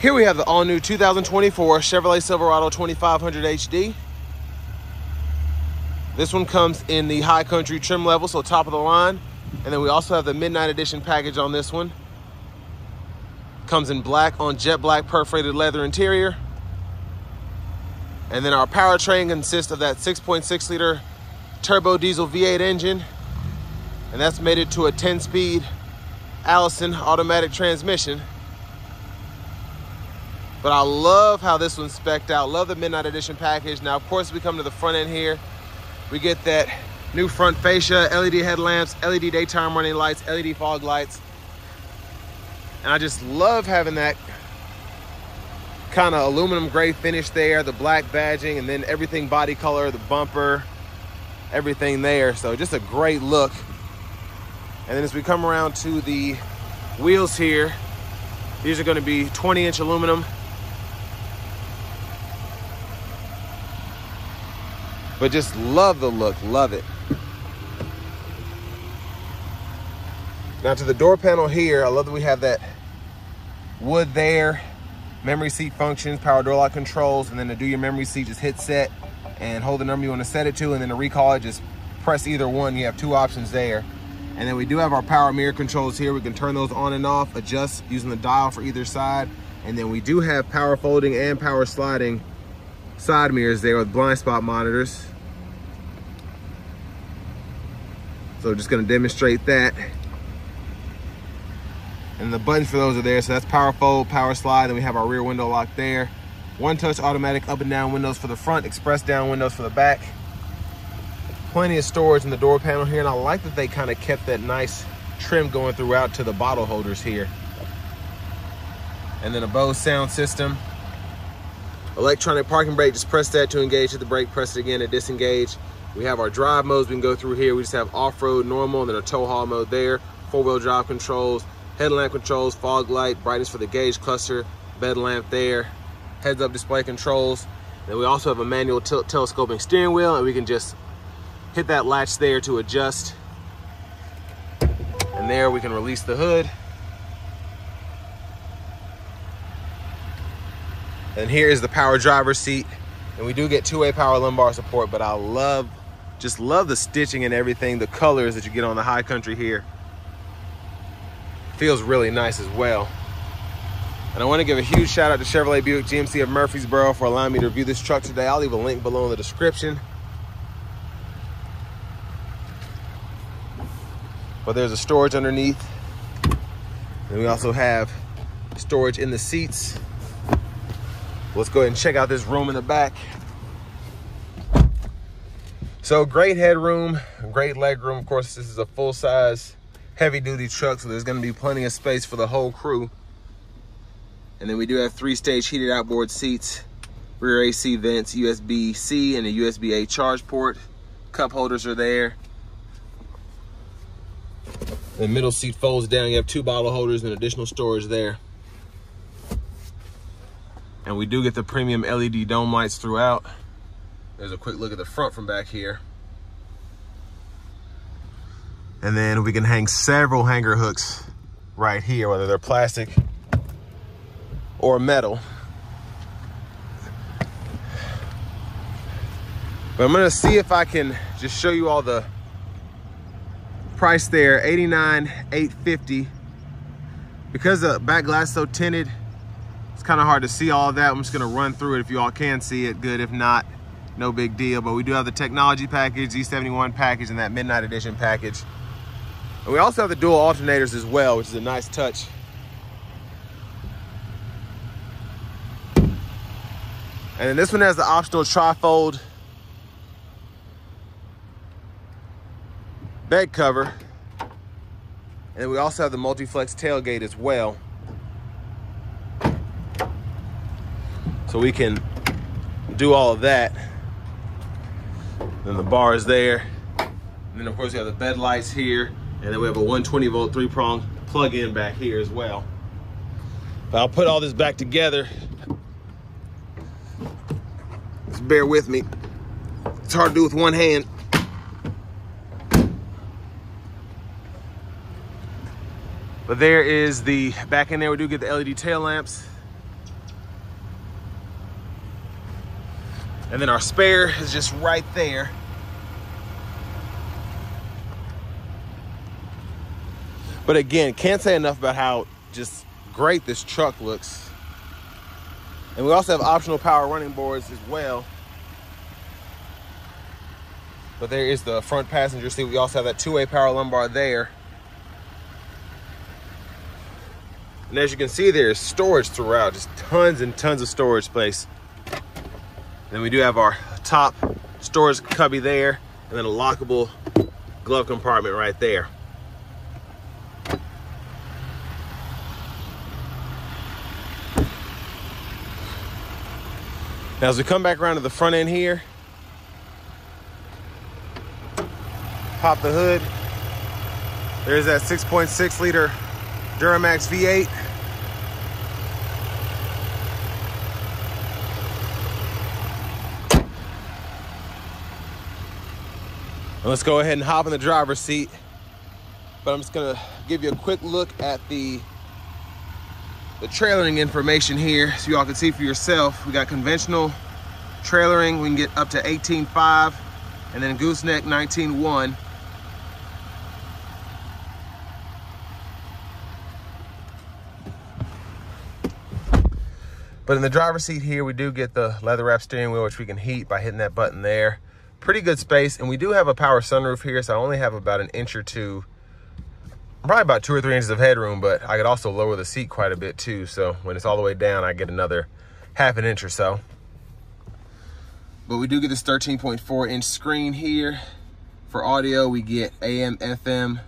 Here we have the all new 2024 Chevrolet Silverado 2500 HD. This one comes in the high country trim level, so top of the line. And then we also have the midnight edition package on this one. Comes in black on jet black perforated leather interior. And then our powertrain consists of that 6.6 liter turbo diesel V8 engine. And that's mated to a 10 speed Allison automatic transmission. But I love how this one's specced out. Love the Midnight Edition package. Now, of course, we come to the front end here. We get that new front fascia, LED headlamps, LED daytime running lights, LED fog lights. And I just love having that kind of aluminum gray finish there, the black badging, and then everything body color, the bumper, everything there. So just a great look. And then as we come around to the wheels here, these are gonna be 20 inch aluminum But just love the look, love it. Now to the door panel here, I love that we have that wood there, memory seat functions, power door lock controls, and then to do your memory seat, just hit set and hold the number you want to set it to, and then to recall it, just press either one. You have two options there. And then we do have our power mirror controls here. We can turn those on and off, adjust using the dial for either side. And then we do have power folding and power sliding side mirrors there with blind spot monitors. So just gonna demonstrate that. And the buttons for those are there. So that's power fold, power slide, and we have our rear window lock there. One touch automatic up and down windows for the front, express down windows for the back. Plenty of storage in the door panel here. And I like that they kind of kept that nice trim going throughout to the bottle holders here. And then a Bose sound system. Electronic parking brake, just press that to engage, hit the brake, press it again to disengage. We have our drive modes we can go through here. We just have off-road, normal, and then a tow haul mode there. Four-wheel drive controls, headlamp controls, fog light, brightness for the gauge cluster, bed lamp there, heads-up display controls. Then we also have a manual telescoping steering wheel, and we can just hit that latch there to adjust. And there we can release the hood. And here is the power driver seat. And we do get two-way power lumbar support, but I love, just love the stitching and everything, the colors that you get on the High Country here. Feels really nice as well. And I want to give a huge shout out to Chevrolet Buick GMC of Murfreesboro for allowing me to review this truck today. I'll leave a link below in the description. But there's a storage underneath. And we also have storage in the seats. Let's go ahead and check out this room in the back. So great headroom, great leg room. Of course, this is a full-size, heavy-duty truck, so there's gonna be plenty of space for the whole crew. And then we do have three-stage heated outboard seats, rear AC vents, USB-C, and a USB-A charge port. Cup holders are there. The middle seat folds down. You have two bottle holders and additional storage there. And we do get the premium LED dome lights throughout. There's a quick look at the front from back here. And then we can hang several hanger hooks right here, whether they're plastic or metal. But I'm gonna see if I can just show you all the price there, 89, 850. Because the back glass so tinted, kind of hard to see all that. I'm just gonna run through it. If you all can see it, good. If not, no big deal. But we do have the technology package, Z71 package, and that Midnight Edition package. And we also have the dual alternators as well, which is a nice touch. And then this one has the optional trifold bed cover. And we also have the multi-flex tailgate as well. So we can do all of that. Then the bar is there. And then of course we have the bed lights here. And then we have a 120 volt three prong plug in back here as well. But I'll put all this back together. Just bear with me. It's hard to do with one hand. But there is the, back in there we do get the LED tail lamps And then our spare is just right there. But again, can't say enough about how just great this truck looks. And we also have optional power running boards as well. But there is the front passenger seat. We also have that two-way power lumbar there. And as you can see, there's storage throughout, just tons and tons of storage space. Then we do have our top storage cubby there, and then a lockable glove compartment right there. Now as we come back around to the front end here, pop the hood. There's that 6.6 liter Duramax V8. And let's go ahead and hop in the driver's seat. But I'm just gonna give you a quick look at the the trailering information here so y'all can see for yourself. We got conventional trailering, we can get up to 18.5 and then gooseneck 19.1. But in the driver's seat here, we do get the leather wrap steering wheel, which we can heat by hitting that button there. Pretty good space. And we do have a power sunroof here, so I only have about an inch or two, probably about two or three inches of headroom, but I could also lower the seat quite a bit too. So when it's all the way down, I get another half an inch or so. But we do get this 13.4 inch screen here. For audio, we get AM, FM,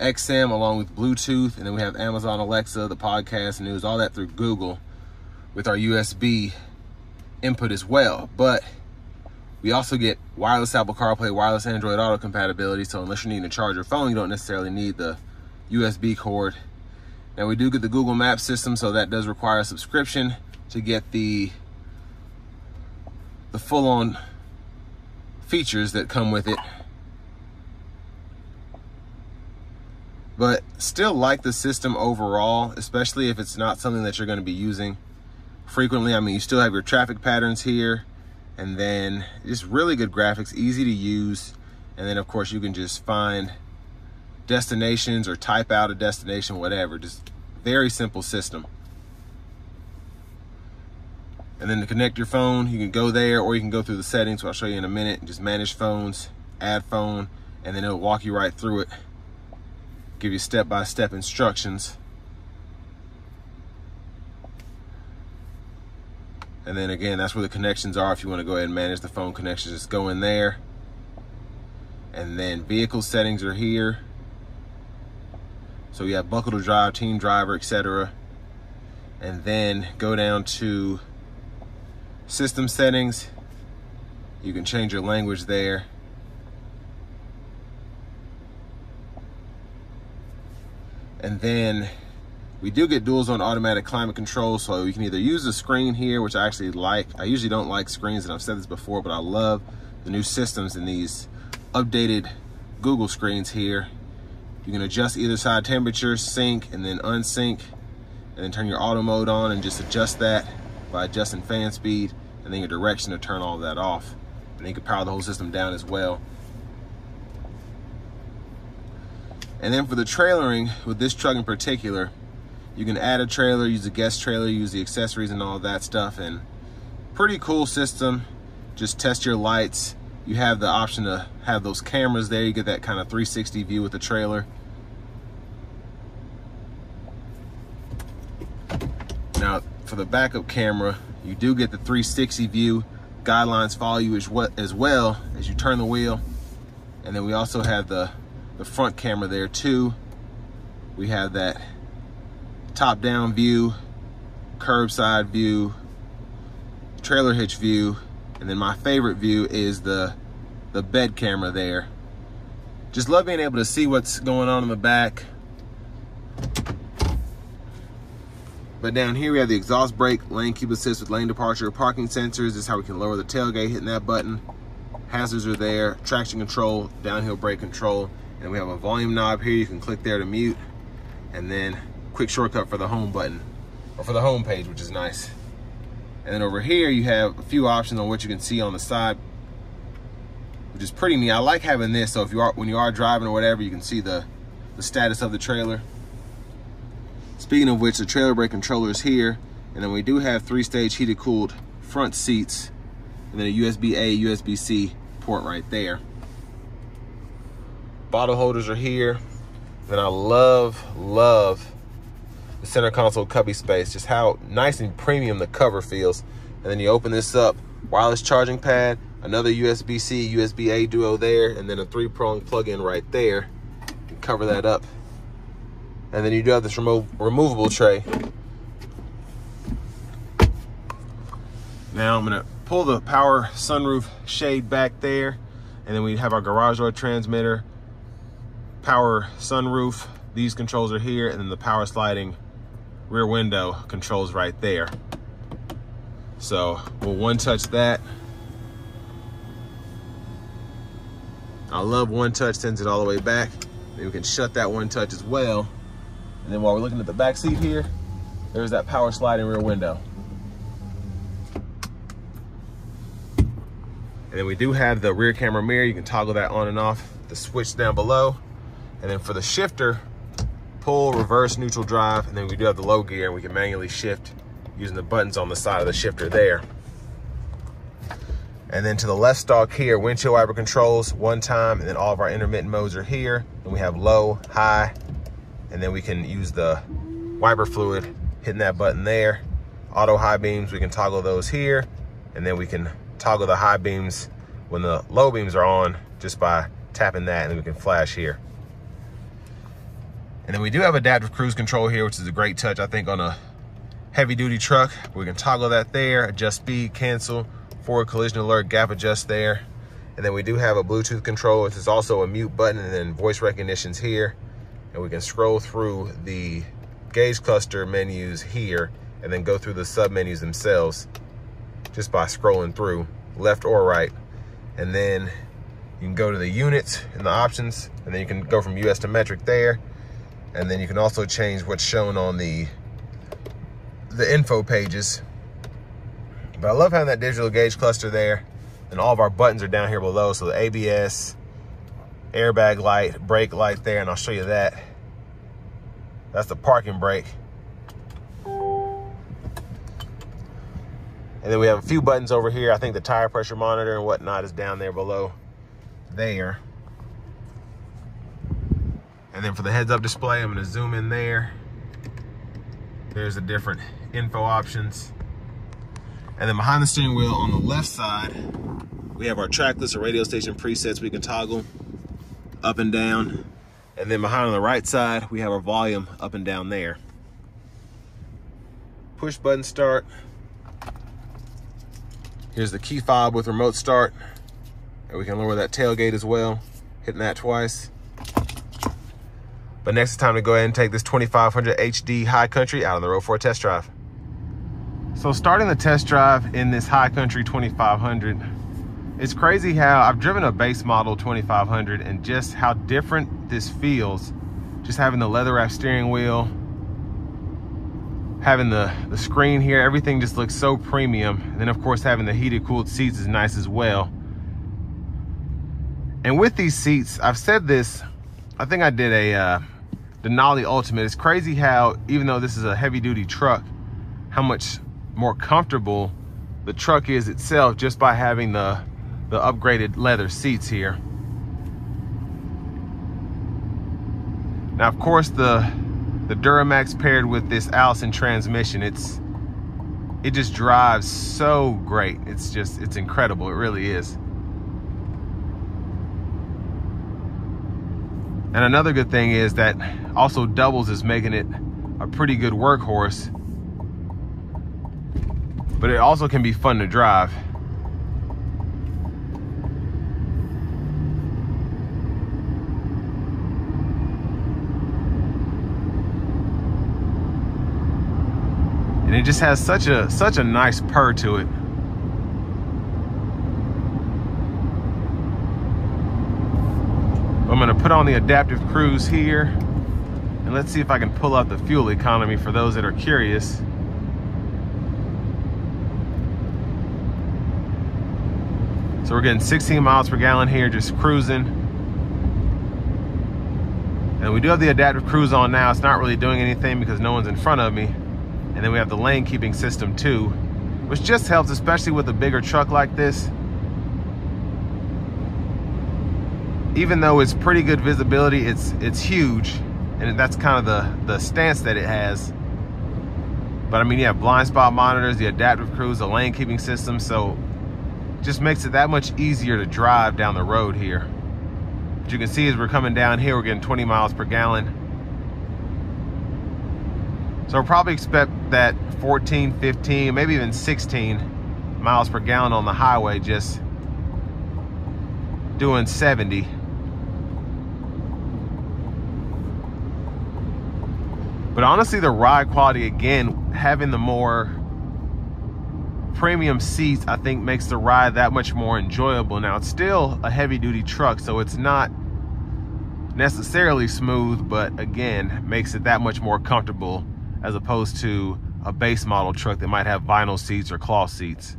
XM along with Bluetooth, and then we have Amazon Alexa, the podcast, news, all that through Google with our USB input as well. But we also get wireless Apple CarPlay, wireless Android Auto compatibility. So unless you're needing to charge your phone, you don't necessarily need the USB cord. Now we do get the Google Maps system, so that does require a subscription to get the the full-on features that come with it. But still like the system overall, especially if it's not something that you're going to be using frequently. I mean, you still have your traffic patterns here and then just really good graphics, easy to use. And then of course you can just find destinations or type out a destination, whatever. Just very simple system. And then to connect your phone, you can go there or you can go through the settings, which I'll show you in a minute. Just manage phones, add phone, and then it'll walk you right through it. Give you step-by-step -step instructions And then again, that's where the connections are. If you want to go ahead and manage the phone connections, just go in there. And then vehicle settings are here. So you have buckle to drive, teen driver, etc. And then go down to system settings. You can change your language there. And then we do get dual zone automatic climate control, so you can either use the screen here, which I actually like. I usually don't like screens, and I've said this before, but I love the new systems in these updated Google screens here. You can adjust either side temperature, sync, and then unsync, and then turn your auto mode on and just adjust that by adjusting fan speed, and then your direction to turn all of that off. And then you can power the whole system down as well. And then for the trailering, with this truck in particular, you can add a trailer, use a guest trailer, use the accessories and all that stuff. And pretty cool system. Just test your lights. You have the option to have those cameras there. You get that kind of 360 view with the trailer. Now, for the backup camera, you do get the 360 view. Guidelines follow you as well as you turn the wheel. And then we also have the, the front camera there too. We have that top down view, curbside view, trailer hitch view, and then my favorite view is the, the bed camera there. Just love being able to see what's going on in the back. But down here we have the exhaust brake, lane keep assist with lane departure, parking sensors. This is how we can lower the tailgate hitting that button. Hazards are there, traction control, downhill brake control. And we have a volume knob here. You can click there to mute. And then quick shortcut for the home button or for the home page, which is nice. And then over here, you have a few options on what you can see on the side, which is pretty neat. I like having this, so if you are, when you are driving or whatever, you can see the, the status of the trailer. Speaking of which, the trailer brake controller is here. And then we do have three-stage heated cooled front seats. And then a USB-A, USB-C port right there. Bottle holders are here. And I love, love the center console cubby space, just how nice and premium the cover feels. And then you open this up, wireless charging pad, another USB-C, USB-A duo there, and then a three-prong plug-in right there. Cover that up. And then you do have this remo removable tray. Now I'm gonna pull the power sunroof shade back there, and then we have our garage door transmitter, power sunroof, these controls are here, and then the power sliding rear window controls right there. So we'll one touch that. I love one touch, sends it all the way back. Then we can shut that one touch as well. And then while we're looking at the back seat here, there's that power sliding rear window. And then we do have the rear camera mirror. You can toggle that on and off. The switch down below. And then for the shifter, pull, reverse, neutral drive, and then we do have the low gear and we can manually shift using the buttons on the side of the shifter there. And then to the left stalk here, windshield wiper controls one time, and then all of our intermittent modes are here. And we have low, high, and then we can use the wiper fluid, hitting that button there. Auto high beams, we can toggle those here, and then we can toggle the high beams when the low beams are on just by tapping that, and then we can flash here. And then we do have adaptive cruise control here, which is a great touch, I think, on a heavy duty truck. We can toggle that there, adjust speed, cancel, forward collision alert, gap adjust there. And then we do have a Bluetooth control, which is also a mute button and then voice recognition's here. And we can scroll through the gauge cluster menus here and then go through the sub menus themselves just by scrolling through left or right. And then you can go to the units and the options, and then you can go from US to metric there. And then you can also change what's shown on the, the info pages. But I love having that digital gauge cluster there. And all of our buttons are down here below. So the ABS, airbag light, brake light there, and I'll show you that. That's the parking brake. And then we have a few buttons over here. I think the tire pressure monitor and whatnot is down there below there. And then for the heads up display, I'm gonna zoom in there. There's the different info options. And then behind the steering wheel on the left side, we have our track list or radio station presets we can toggle up and down. And then behind on the right side, we have our volume up and down there. Push button start. Here's the key fob with remote start. And we can lower that tailgate as well, hitting that twice. But next it's time to go ahead and take this 2500 HD High Country out on the road for a test drive. So starting the test drive in this High Country 2500, it's crazy how I've driven a base model 2500 and just how different this feels. Just having the leather wrap steering wheel, having the, the screen here, everything just looks so premium. And then of course having the heated cooled seats is nice as well. And with these seats, I've said this I think I did a uh, Denali Ultimate. It's crazy how, even though this is a heavy duty truck, how much more comfortable the truck is itself just by having the, the upgraded leather seats here. Now, of course, the, the Duramax paired with this Allison transmission, it's, it just drives so great. It's just, it's incredible. It really is. And another good thing is that also doubles as making it a pretty good workhorse. But it also can be fun to drive. And it just has such a such a nice purr to it. I'm gonna put on the adaptive cruise here and let's see if I can pull out the fuel economy for those that are curious. So we're getting 16 miles per gallon here, just cruising. And we do have the adaptive cruise on now. It's not really doing anything because no one's in front of me. And then we have the lane keeping system too, which just helps, especially with a bigger truck like this. Even though it's pretty good visibility, it's it's huge. And that's kind of the, the stance that it has. But I mean, you have blind spot monitors, the adaptive cruise, the lane keeping system. So just makes it that much easier to drive down the road here. But you can see as we're coming down here, we're getting 20 miles per gallon. So we'll probably expect that 14, 15, maybe even 16 miles per gallon on the highway, just doing 70. But honestly, the ride quality, again, having the more premium seats, I think makes the ride that much more enjoyable. Now, it's still a heavy duty truck, so it's not necessarily smooth, but again, makes it that much more comfortable as opposed to a base model truck that might have vinyl seats or cloth seats.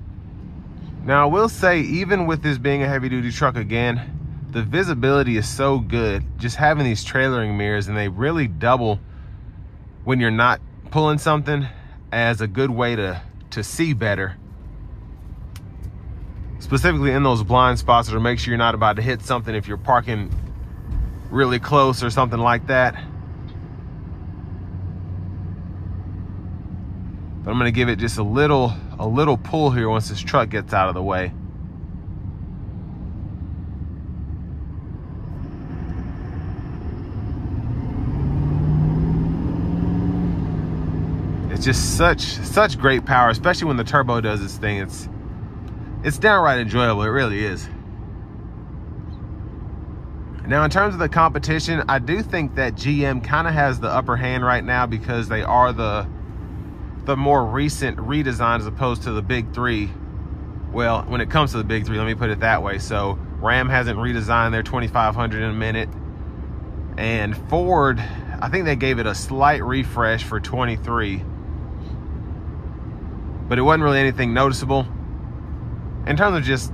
Now, I will say, even with this being a heavy duty truck again, the visibility is so good. Just having these trailering mirrors and they really double when you're not pulling something as a good way to, to see better. Specifically in those blind spots to make sure you're not about to hit something if you're parking really close or something like that. But I'm gonna give it just a little, a little pull here once this truck gets out of the way. It's just such, such great power, especially when the turbo does its thing. It's, it's downright enjoyable. It really is. Now, in terms of the competition, I do think that GM kind of has the upper hand right now because they are the the more recent redesign as opposed to the big three. Well, when it comes to the big three, let me put it that way. So Ram hasn't redesigned their 2500 in a minute. And Ford, I think they gave it a slight refresh for 23. But it wasn't really anything noticeable. In terms of just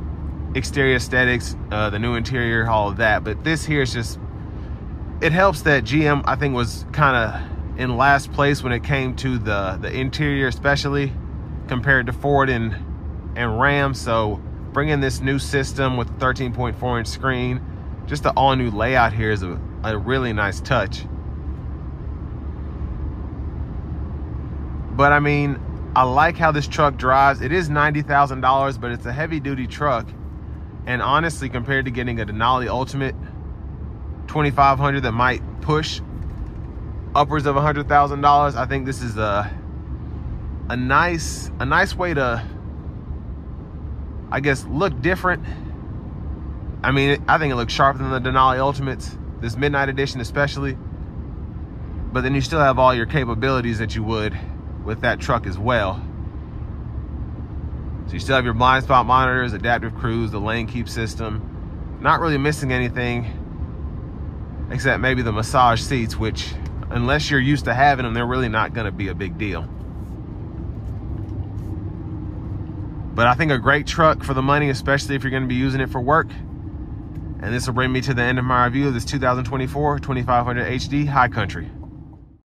exterior aesthetics, uh, the new interior, all of that. But this here is just, it helps that GM, I think, was kind of in last place when it came to the, the interior, especially compared to Ford and, and Ram. So bringing this new system with 13.4 inch screen, just the all new layout here is a, a really nice touch. But I mean, I like how this truck drives. It is $90,000, but it's a heavy duty truck. And honestly, compared to getting a Denali Ultimate 2500 that might push upwards of $100,000, I think this is a a nice a nice way to I guess look different. I mean, I think it looks sharper than the Denali Ultimates, this Midnight Edition especially. But then you still have all your capabilities that you would with that truck as well. So you still have your blind spot monitors, adaptive cruise, the lane keep system. Not really missing anything except maybe the massage seats, which unless you're used to having them, they're really not gonna be a big deal. But I think a great truck for the money, especially if you're gonna be using it for work. And this will bring me to the end of my review of this 2024 2500 HD High Country.